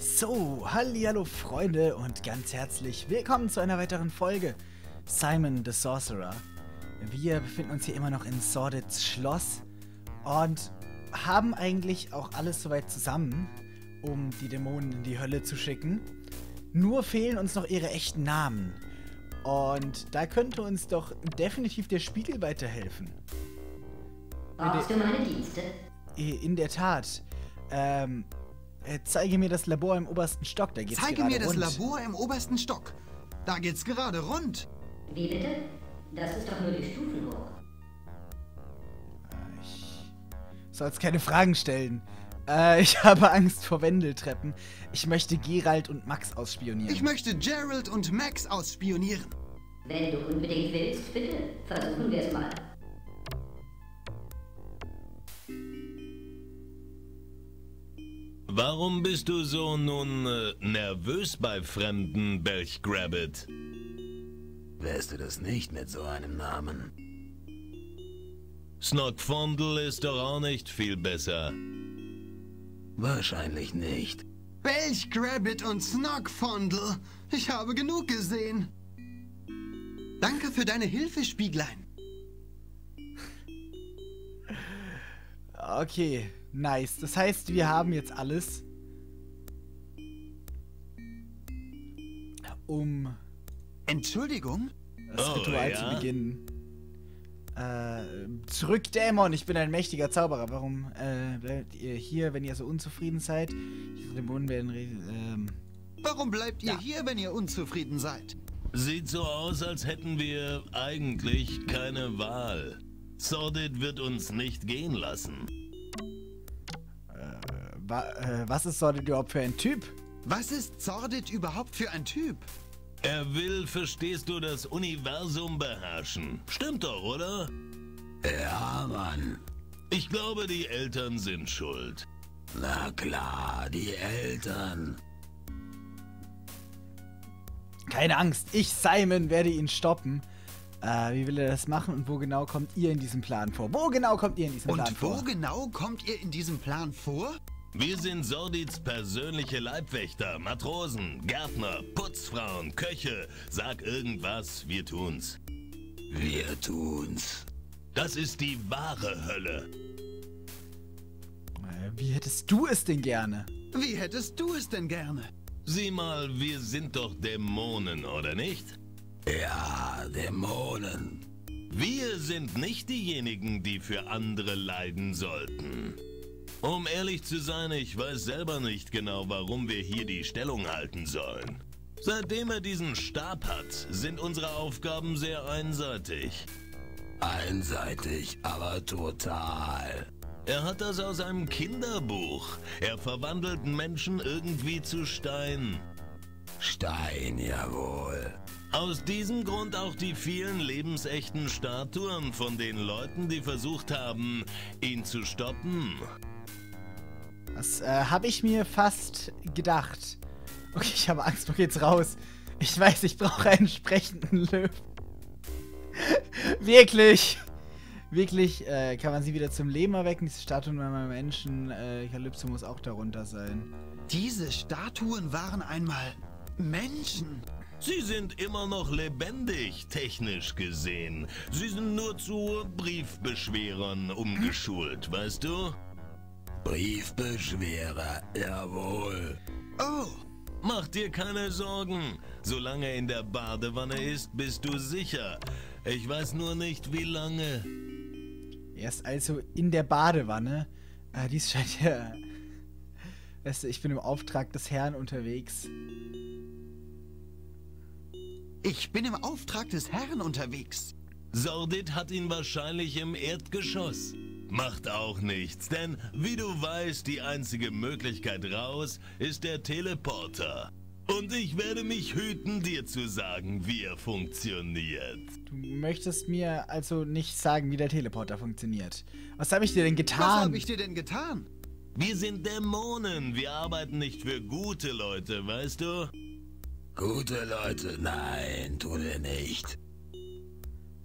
So, hallo Freunde und ganz herzlich willkommen zu einer weiteren Folge Simon the Sorcerer. Wir befinden uns hier immer noch in Sordid's Schloss und haben eigentlich auch alles soweit zusammen, um die Dämonen in die Hölle zu schicken. Nur fehlen uns noch ihre echten Namen. Und da könnte uns doch definitiv der Spiegel weiterhelfen. Brauchst du meine Dienste? In der Tat. Ähm, äh, zeige mir das Labor im obersten Stock, da geht's Zeige gerade mir das rund. Labor im obersten Stock. Da geht's gerade rund. Wie bitte? Das ist doch nur die Stufen hoch. Ich soll's keine Fragen stellen. Äh, ich habe Angst vor Wendeltreppen. Ich möchte Gerald und Max ausspionieren. Ich möchte Gerald und Max ausspionieren. Wenn du unbedingt willst, bitte, versuchen wir es mal. Warum bist du so nun äh, nervös bei Fremden, Belchgrabbit? Wärst du das nicht mit so einem Namen? Snockfondel ist doch auch nicht viel besser. Wahrscheinlich nicht. Belchgrabbit und Snockfondel. Ich habe genug gesehen. Danke für deine Hilfe, Spieglein. Okay, nice. Das heißt, wir haben jetzt alles, um Entschuldigung? das Oh, Ritual ja? zu beginnen. Äh, zurück, Dämon, ich bin ein mächtiger Zauberer. Warum äh, bleibt ihr hier, wenn ihr so unzufrieden seid? Diese Dämonen werden. Ähm, Warum bleibt ihr Ja. hier, wenn ihr unzufrieden seid? Sieht so aus, als hätten wir eigentlich keine Wahl. Sordid wird uns nicht gehen lassen. Wa äh, was ist Sordid überhaupt für ein Typ? Was ist Zordit überhaupt für ein Typ? Er will, verstehst du, das Universum beherrschen. Stimmt doch, oder? Ja, Mann. Ich glaube, die Eltern sind schuld. Na klar, die Eltern. Keine Angst, ich, Simon, werde ihn stoppen. Äh, wie will er das machen und wo genau kommt ihr in diesem Plan vor? Wo genau kommt ihr in diesem Plan Und wo vor? genau kommt ihr in diesem Plan vor? Wir sind Sordids persönliche Leibwächter, Matrosen, Gärtner, Putzfrauen, Köche. Sag irgendwas, wir tun's. Wir tun's. Das ist die wahre Hölle. Äh, wie hättest du es denn gerne? Wie hättest du es denn gerne? Sieh mal, wir sind doch Dämonen, oder nicht? Ja, Dämonen. Wir sind nicht diejenigen, die für andere leiden sollten. Um ehrlich zu sein, ich weiß selber nicht genau, warum wir hier die Stellung halten sollen. Seitdem er diesen Stab hat, sind unsere Aufgaben sehr einseitig. Einseitig, aber total. Er hat das aus einem Kinderbuch. Er verwandelt Menschen irgendwie zu Stein. Stein, jawohl. Aus diesem Grund auch die vielen lebensechten Statuen von den Leuten, die versucht haben, ihn zu stoppen. Das äh, habe ich mir fast gedacht. Okay, ich habe Angst, wo geht's raus? Ich weiß, ich brauche einen sprechenden Löwen. Wirklich. Wirklich, äh, kann man sie wieder zum Leben erwecken? Diese Statuen meiner Menschen, äh, Kalypso muss auch darunter sein. Diese Statuen waren einmal Menschen. Sie sind immer noch lebendig, technisch gesehen. Sie sind nur zu Briefbeschwerern umgeschult, weißt du? Briefbeschwerer, jawohl. Oh, Mach dir keine Sorgen. Solange er in der Badewanne ist, bist du sicher. Ich weiß nur nicht, wie lange. Er ist also in der Badewanne. Äh, dies scheint ja. Weißt du, ich bin im Auftrag des Herrn unterwegs. Ich bin im Auftrag des Herrn unterwegs. Sordid hat ihn wahrscheinlich im Erdgeschoss. Macht auch nichts, denn wie du weißt, die einzige Möglichkeit raus ist der Teleporter. Und ich werde mich hüten, dir zu sagen, wie er funktioniert. Du möchtest mir also nicht sagen, wie der Teleporter funktioniert. Was habe ich dir denn Was getan? habe ich dir denn getan? Wir sind Dämonen, wir arbeiten nicht für gute Leute, weißt du? Gute Leute, nein, tun wir nicht.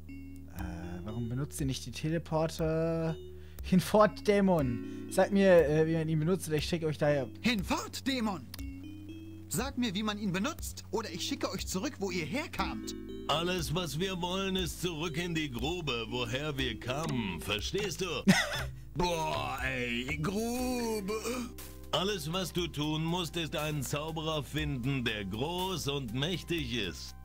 Äh, warum benutzt ihr nicht die Teleporter? Hinfort, Dämon! Sagt mir, äh, wie man ihn benutzt, oder ich schicke euch daher. Hinfort, Dämon! Sag mir, wie man ihn benutzt, oder ich schicke euch zurück, wo ihr herkamt. Alles, was wir wollen, ist zurück in die Grube, woher wir kamen. Verstehst du? Boah, ey, Grube. Alles, was du tun musst, ist einen Zauberer finden, der groß und mächtig ist.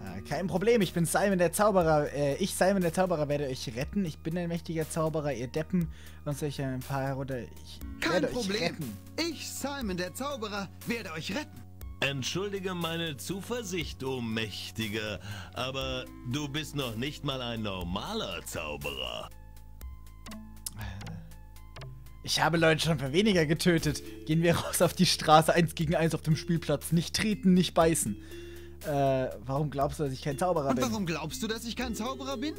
Ah, kein Problem, ich bin Simon der Zauberer. Äh, ich, Simon der Zauberer, werde euch retten. Ich bin ein mächtiger Zauberer, ihr Deppen. Sonst euch ein paar oder ich Kein werde Problem. euch retten. Ich, Simon der Zauberer, werde euch retten. Entschuldige meine Zuversicht, o Mächtiger, aber du bist noch nicht mal ein normaler Zauberer. Ich habe Leute schon für weniger getötet. Gehen wir raus auf die Straße, eins gegen eins auf dem Spielplatz. Nicht treten, nicht beißen. Äh, warum glaubst du, dass ich kein Zauberer Und bin? warum glaubst du, dass ich kein Zauberer bin?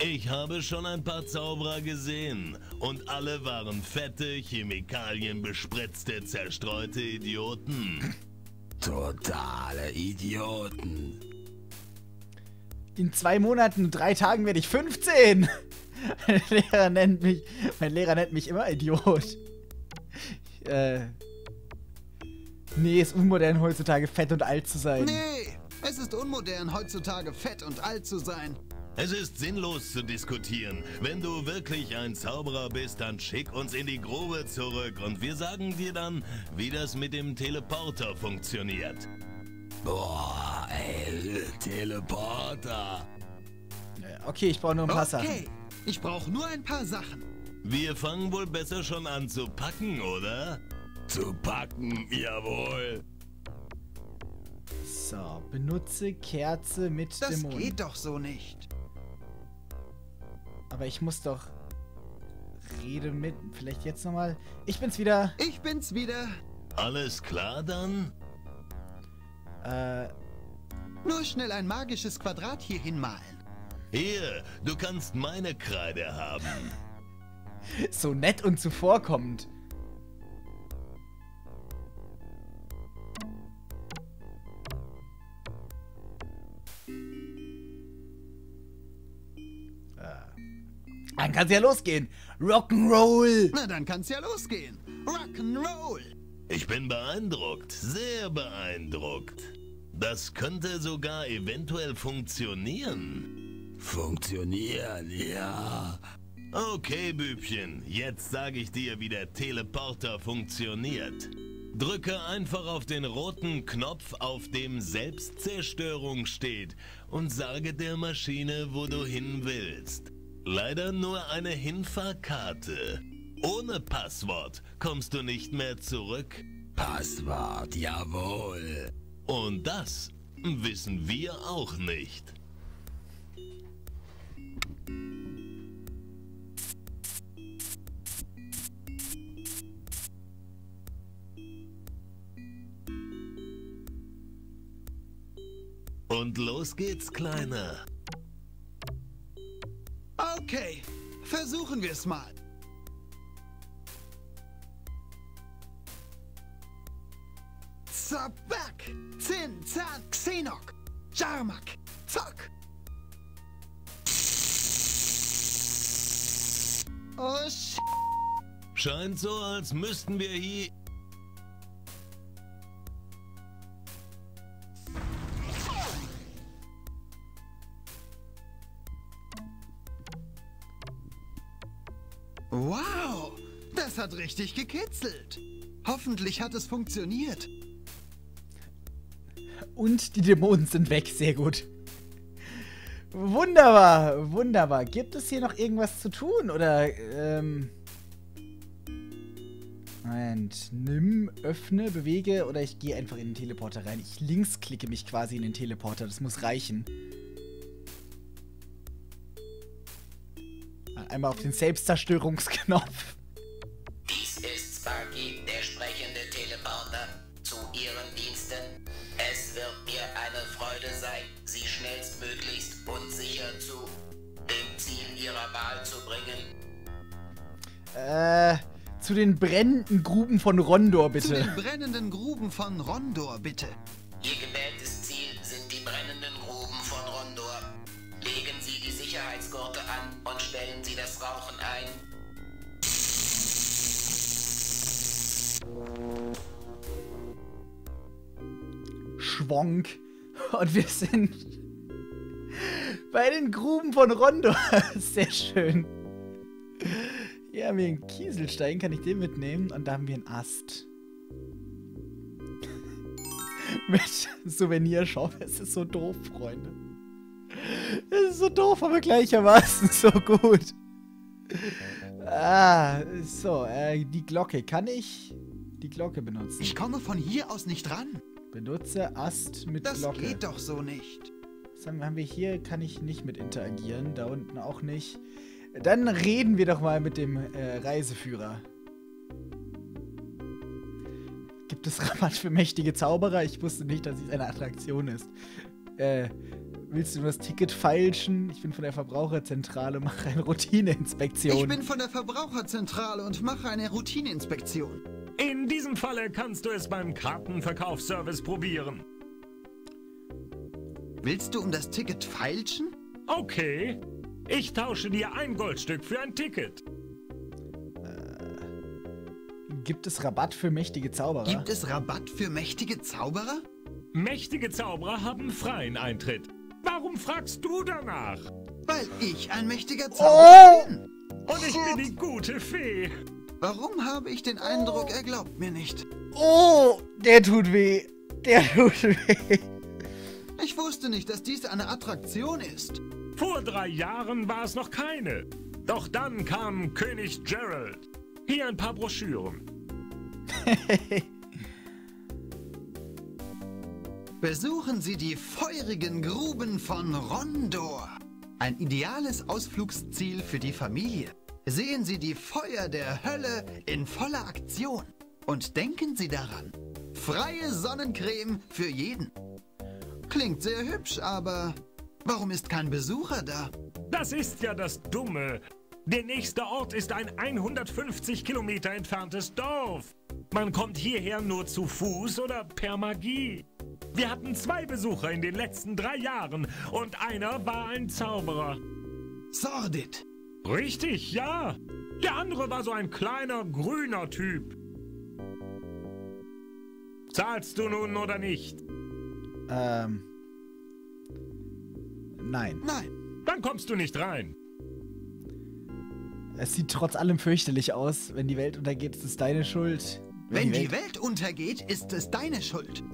Ich habe schon ein paar Zauberer gesehen und alle waren fette, chemikalienbespritzte, zerstreute Idioten. Totale Idioten. In zwei Monaten und drei Tagen werde ich 15. Mein Lehrer nennt mich, mein Lehrer nennt mich immer Idiot. Äh, nee, ist unmodern heutzutage fett und alt zu sein. Nee, es ist unmodern, heutzutage fett und alt zu sein. Es ist sinnlos zu diskutieren. Wenn du wirklich ein Zauberer bist, dann schick uns in die Grube zurück und wir sagen dir dann, wie das mit dem Teleporter funktioniert. Boah, ey, Teleporter. Äh, Okay, ich brauche nur ein Sachen. Okay, ich brauche nur ein paar Sachen. Wir fangen wohl besser schon an zu packen, oder? Zu packen, jawohl. So, benutze Kerze mit Das Dämonen. geht doch so nicht. Aber ich muss doch. Rede mit. Vielleicht jetzt nochmal. Ich bin's wieder. Ich bin's wieder. Alles klar dann? Äh, Nur schnell ein magisches Quadrat hier hinmalen. Hier, du kannst meine Kreide haben. so nett und zuvorkommend. Äh, Dann kann's ja losgehen. Rock'n'Roll. Na, dann kann's ja losgehen. Rock'n'Roll. Ich bin beeindruckt, sehr beeindruckt. Das könnte sogar eventuell funktionieren. Funktionieren, ja. Okay, Bübchen, jetzt sage ich dir, wie der Teleporter funktioniert. Drücke einfach auf den roten Knopf, auf dem Selbstzerstörung steht, und sage der Maschine, wo du hin willst. Leider nur eine Hinfahrkarte. Ohne Passwort kommst du nicht mehr zurück. Passwort, jawohl. Und das wissen wir auch nicht. Und los geht's, Kleiner. Okay, versuchen wir's mal. Zabak, Zin, Zan, Xenok, Jarmak, Zock. Oh, Scheint so, als müssten wir hier... Wow, das hat richtig gekitzelt. Hoffentlich hat es funktioniert. Und die Dämonen sind weg. Sehr gut. Wunderbar, wunderbar. Gibt es hier noch irgendwas zu tun? Oder, ähm... Moment. Nimm, öffne, bewege oder ich gehe einfach in den Teleporter rein. Ich linksklicke mich quasi in den Teleporter. Das muss reichen. Einmal auf den Selbstzerstörungsknopf. Dies ist Sparky, der sprechende Teleporter. Zu Ihren Diensten. Es wird mir eine Freude sein, Sie schnellstmöglichst und sicher zu dem Ziel Ihrer Wahl zu bringen. Äh, zu den brennenden Gruben von Rondor, Zu bitte. den brennenden Gruben von Rondor, bitte. Schwonk. Und wir sind bei den Gruben von Rondo. Sehr schön. Hier haben wir einen Kieselstein, kann ich den mitnehmen? Und da haben wir einen Ast. Mit Souvenirshop. Es ist so doof, Freunde. Es ist so doof, aber gleichermaßen so gut. Ah, so, äh, die Glocke. Kann ich die Glocke benutzen? Ich komme von hier aus nicht ran. Benutze Ast mit Das Glocke. geht doch so nicht. Was haben, haben wir hier? Kann ich nicht mit interagieren. Da unten auch nicht. Dann reden wir doch mal mit dem äh, Reiseführer. Gibt es Rabatt für mächtige Zauberer? Ich wusste nicht, dass es eine Attraktion ist. Äh, willst du das Ticket feilschen? Ich bin von der Verbraucherzentrale, mache eine Routineinspektion. Ich bin von der Verbraucherzentrale und mache eine Routineinspektion. In diesem Falle kannst du es beim Kartenverkaufsservice probieren. Willst du um das Ticket feilschen? Okay. Ich tausche dir ein Goldstück für ein Ticket. Gibt es Rabatt für mächtige Zauberer? Gibt es Rabatt für mächtige Zauberer? Mächtige Zauberer haben freien Eintritt. Warum fragst du danach? Weil ich ein mächtiger Oh! Zauberer bin. Und ich bin die gute Fee. Warum habe ich den Eindruck, er glaubt mir nicht? Oh, der tut weh. Der tut weh. Ich wusste nicht, dass dies eine Attraktion ist. Vor drei Jahren war es noch keine. Doch dann kam König Gerald. Hier ein paar Broschüren. Besuchen Sie die feurigen Gruben von Rondor. Ein ideales Ausflugsziel für die Familie. Sehen Sie die Feuer der Hölle in voller Aktion. Und denken Sie daran, freie Sonnencreme für jeden. Klingt sehr hübsch, aber warum ist kein Besucher da? Das ist ja das Dumme. Der nächste Ort ist ein 150 Kilometer entferntes Dorf. Man kommt hierher nur zu Fuß oder per Magie. Wir hatten zwei Besucher in den letzten drei Jahren und einer war ein Zauberer. Sordid. Richtig, ja. Der andere war so ein kleiner grüner Typ. Zahlst du nun oder nicht? Ähm. Nein. Nein, Dann kommst du nicht rein. Es sieht trotz allem fürchterlich aus. Wenn die Welt untergeht, ist es deine Schuld. wenn die Welt untergeht, ist es deine Schuld.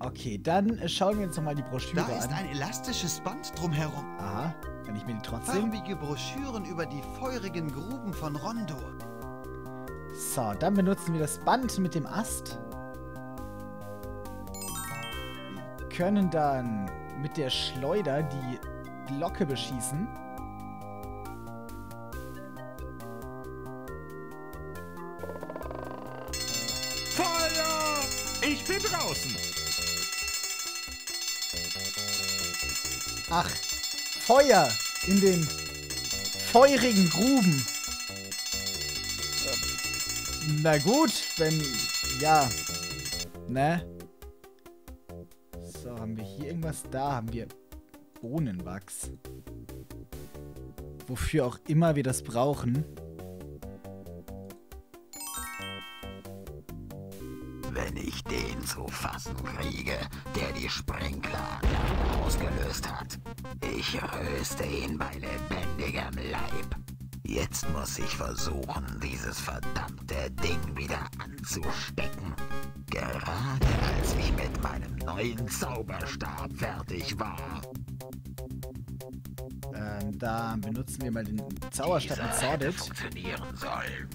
Okay, dann schauen wir uns nochmal die Broschüre Da ist an. ein elastisches Band drumherum. Aha, kann ich mir die trotzdem? Farbige Broschüren über die feurigen Gruben von Rondor. So, dann benutzen wir das Band mit dem Ast. Wir können dann mit der Schleuder die Glocke beschießen. Feuer! Ich bin draußen. Ach, Feuer in den feurigen Gruben. Na gut, wenn. Ja. Ne? So, haben wir hier irgendwas? Da haben wir Bohnenwachs. Wofür auch immer wir das brauchen. Wenn ich den zu fassen kriege, der die Sprinkler ausgelöst hat. Ich röste ihn bei lebendigem Leib. Jetzt muss ich versuchen, dieses verdammte Ding wieder anzustecken. Gerade als ich mit meinem neuen Zauberstab fertig war. Ähm, da benutzen wir mal den Zauberstab mit Sordid. funktionieren soll.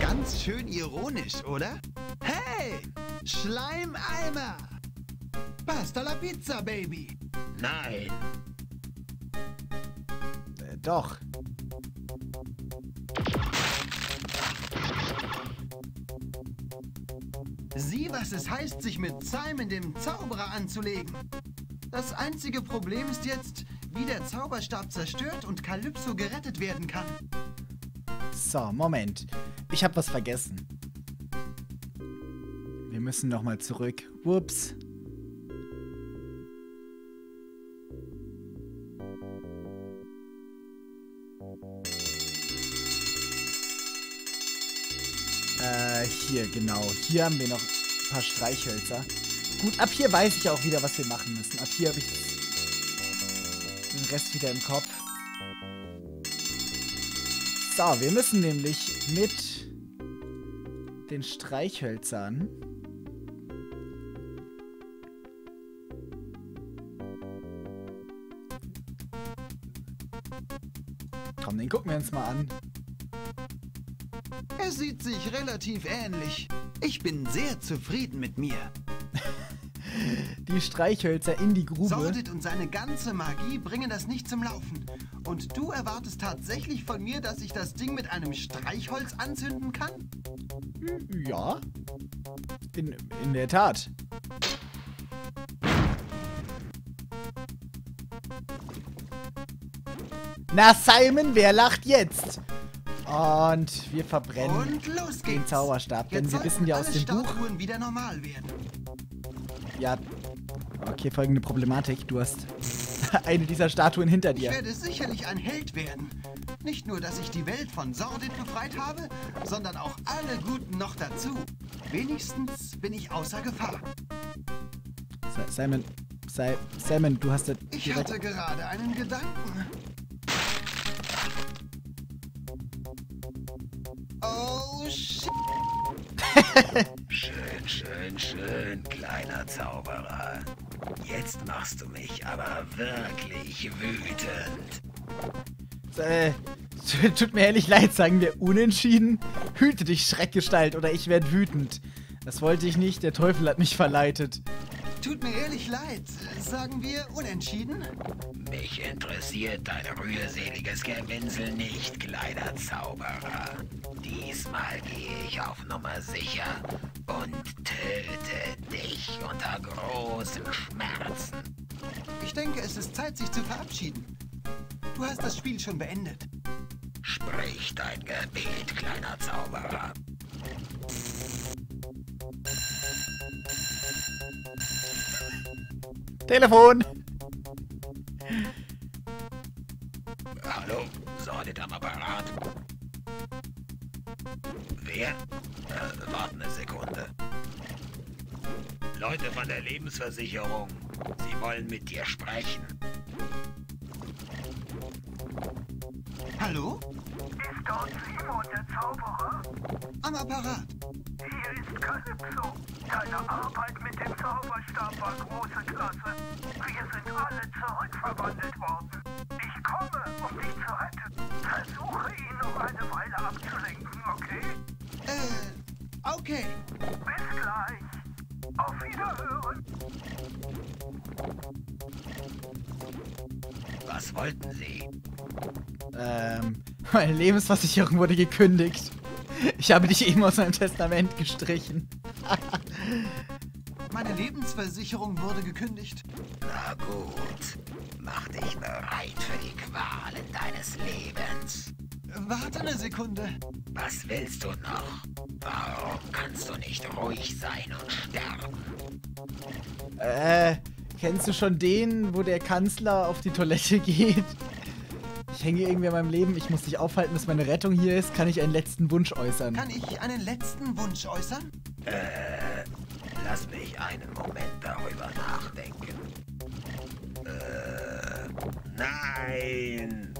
Ganz schön ironisch, oder? Hey! Schleimeimer! Pasta la Pizza, Baby! Nein, Äh, doch. Sieh, was es heißt, sich mit Simon, dem Zauberer, anzulegen. Das einzige Problem ist jetzt, wie der Zauberstab zerstört und Kalypso gerettet werden kann. So, Moment. Ich habe was vergessen. Wir müssen noch mal zurück. Ups. Äh, hier, genau. Hier haben wir noch ein paar Streichhölzer. Gut, ab hier weiß ich auch wieder, was wir machen müssen. Ab hier habe ich den Rest wieder im Kopf. So, wir müssen nämlich mit den Streichhölzern Komm, den gucken wir uns mal an. Er sieht sich relativ ähnlich. Ich bin sehr zufrieden mit mir. Die Streichhölzer in die Grube. Sordid und seine ganze Magie bringen das nicht zum Laufen. Und du erwartest tatsächlich von mir, dass ich das Ding mit einem Streichholz anzünden kann? Ja. In, in der Tat. Na, Simon, wer lacht jetzt? Und wir verbrennen Und los den. Zauberstab, denn wir wissen ja aus dem Buch. Statuen wieder normal werden. Ja. Okay, folgende Problematik. Du hast eine dieser Statuen hinter Ich dir. werde sicherlich ein Held werden. Nicht nur, dass ich die Welt von Sordid befreit habe, sondern auch alle Guten noch dazu. Wenigstens bin ich außer Gefahr. Si- Simon, Si- Simon, du hast Ich hatte gerade einen Gedanken. Schön, schön, schön, kleiner Zauberer. Jetzt machst du mich aber wirklich wütend. Äh, tut mir ehrlich leid, sagen wir unentschieden. Hüte dich, Schreckgestalt, oder ich werde wütend. Das wollte ich nicht, der Teufel hat mich verleitet. Tut mir ehrlich leid. Sagen wir unentschieden? Mich interessiert dein rührseliges Gewinsel nicht, kleiner Zauberer. Diesmal gehe ich auf Nummer sicher und töte dich unter großen Schmerzen. Ich denke, es ist Zeit, sich zu verabschieden. Du hast das Spiel schon beendet. Sprich dein Gebet, kleiner Zauberer. Telefon! Hallo, Sordid am Apparat. Wer? Äh, warte eine Sekunde. Leute von der Lebensversicherung, sie wollen mit dir sprechen. Hallo? Ist dort Simon, der Zauberer? Am Apparat. Hier ist Calypso. Deine Arbeit mit dem Zauberstab war große Klasse. Wir sind alle zurückverwandelt worden. Ich komme, um dich zu retten. Versuche ihn um eine Weile abzulenken, okay? Äh, okay. Bis gleich. Auf Wiederhören. Was wollten sie? Ähm, meine Lebensversicherung wurde gekündigt. Ich habe dich eben aus meinem Testament gestrichen. Meine Lebensversicherung wurde gekündigt. Na gut, mach dich bereit für die Qualen deines Lebens. Warte eine Sekunde. Was willst du noch? Warum kannst du nicht ruhig sein und sterben? Äh, kennst du schon den, wo der Kanzler auf die Toilette geht? Ich hänge irgendwie an meinem Leben. Ich muss dich aufhalten, bis meine Rettung hier ist. Kann ich einen letzten Wunsch äußern? Kann ich einen letzten Wunsch äußern? Lass mich einen Moment darüber nachdenken. Äh, nein!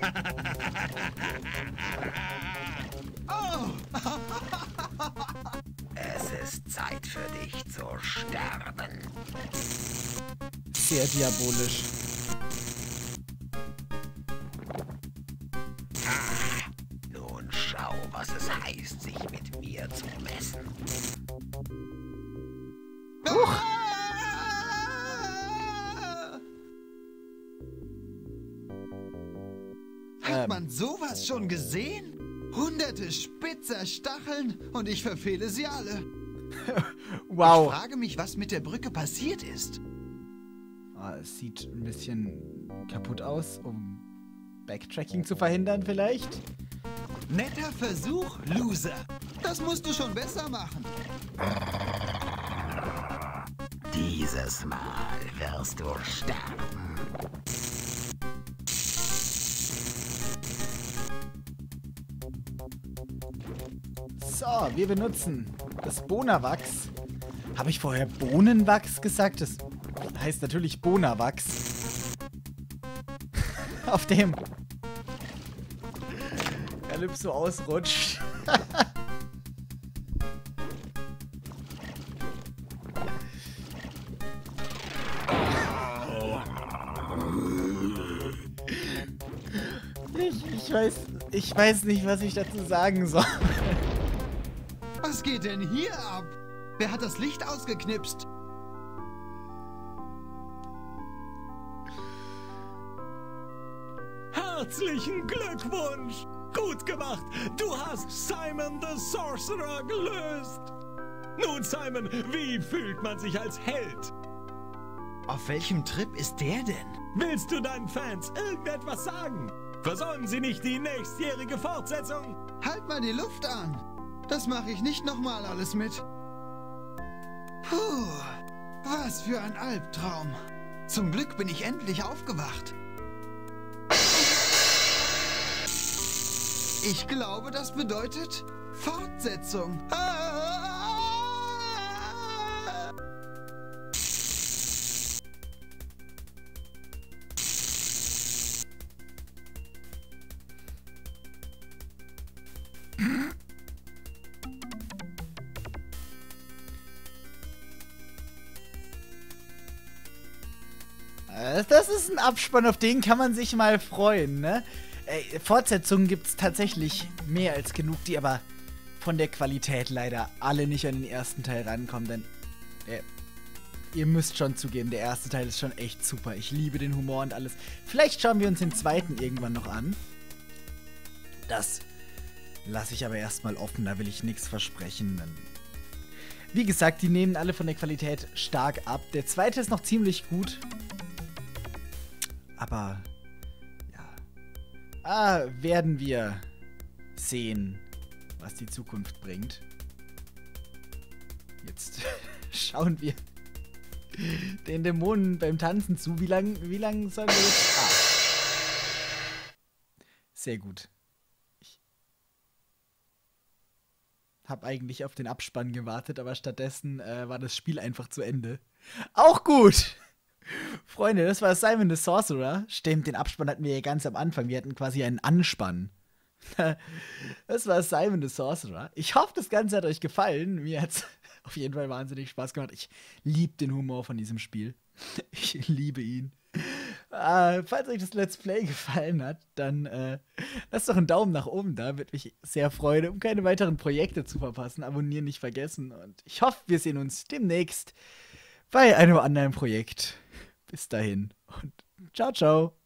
Oh, Es ist Zeit für dich zu sterben. Sehr diabolisch. Schon gesehen? Hunderte spitzer Stacheln und ich verfehle sie alle. Ich Wow. frage mich, was mit der Brücke passiert ist. Ah, es sieht ein bisschen kaputt aus, um Backtracking zu verhindern vielleicht. Netter Versuch, Loser. Das musst du schon besser machen. Dieses Mal wirst du sterben. Wir benutzen das Bonawachs Habe ich vorher Bohnenwachs gesagt? Das heißt natürlich Bonawachs. Auf dem Calypso ausrutscht. ich, ich weiß, ich weiß nicht, was ich dazu sagen soll. Was geht denn hier ab? Wer hat das Licht ausgeknipst? Herzlichen Glückwunsch! Gut gemacht! Du hast Simon the Sorcerer gelöst! Nun, Simon, wie fühlt man sich als Held? Auf welchem Trip ist der denn? Willst du deinen Fans irgendetwas sagen? Versäumen sie nicht die nächstjährige Fortsetzung? Halt mal die Luft an. Das mache ich nicht nochmal alles mit. Puh, was für ein Albtraum. Zum Glück bin ich endlich aufgewacht. Ich glaube, das bedeutet Fortsetzung. Ah! Abspann, auf den kann man sich mal freuen, ne? Äh, Fortsetzungen gibt es tatsächlich mehr als genug, die aber von der Qualität leider alle nicht an den ersten Teil rankommen, denn äh, ihr müsst schon zugeben, der erste Teil ist schon echt super. Ich liebe den Humor und alles. Vielleicht schauen wir uns den zweiten irgendwann noch an. Das lasse ich aber erstmal offen, da will ich nichts versprechen. Wie gesagt, die nehmen alle von der Qualität stark ab. Der zweite ist noch ziemlich gut. Aber ja. Ah, werden wir sehen, was die Zukunft bringt. Jetzt schauen wir den Dämonen beim Tanzen zu. Wie lang, wie lang sollen wir jetzt. Ah. Sehr gut. Ich habe eigentlich auf den Abspann gewartet, aber stattdessen äh, war das Spiel einfach zu Ende. Auch gut! Freunde, das war Simon the Sorcerer. Stimmt, den Abspann hatten wir ja ganz am Anfang. Wir hatten quasi einen Anspann. Das war Simon the Sorcerer. Ich hoffe, das Ganze hat euch gefallen. Mir hat es auf jeden Fall wahnsinnig Spaß gemacht. Ich liebe den Humor von diesem Spiel. Ich liebe ihn. Äh, falls euch das Let's Play gefallen hat, dann äh, lasst doch einen Daumen nach oben da. Würde mich sehr freuen, um keine weiteren Projekte zu verpassen. Abonnieren nicht vergessen. Und ich hoffe, wir sehen uns demnächst bei einem anderen Projekt. Bis dahin und ciao, ciao.